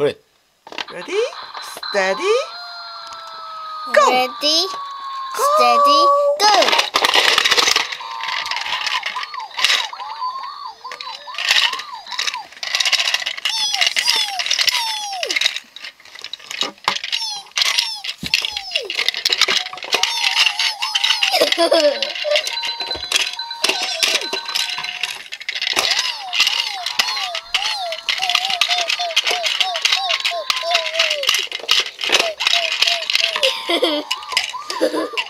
Ready? Ready? Steady? Go. Ready, steady, go. ハハハハ。